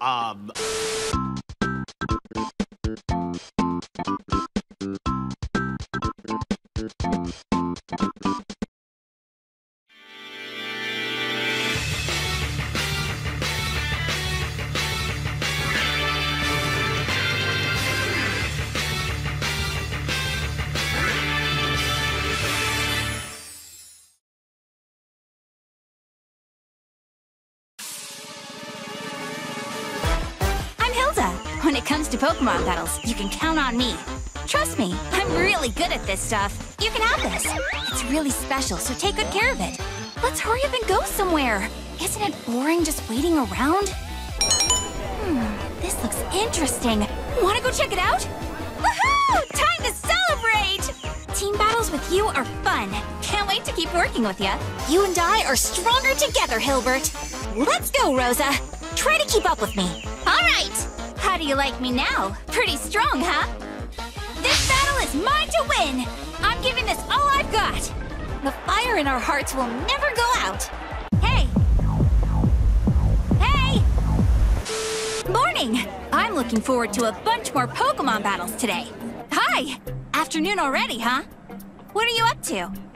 Um. When it comes to Pokemon battles, you can count on me. Trust me, I'm really good at this stuff. You can have this. It's really special, so take good care of it. Let's hurry up and go somewhere. Isn't it boring just waiting around? Hmm, this looks interesting. Wanna go check it out? Woohoo! Time to celebrate! Team battles with you are fun. Can't wait to keep working with you. You and I are stronger together, Hilbert. Let's go, Rosa. Try to keep up with me. All right. How do you like me now? Pretty strong, huh? This battle is mine to win. I'm giving this all I've got. The fire in our hearts will never go out. Hey. Hey. Morning. I'm looking forward to a bunch more Pokemon battles today. Hi. Afternoon already, huh? What are you up to?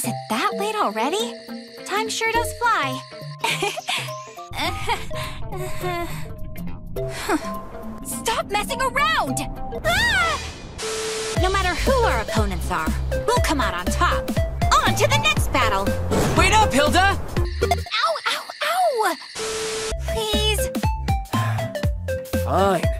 Is it that late already? Time sure does fly. Stop messing around! Ah! No matter who our opponents are, we'll come out on top. On to the next battle! Wait up, Hilda! Ow, ow, ow! Please? Fine.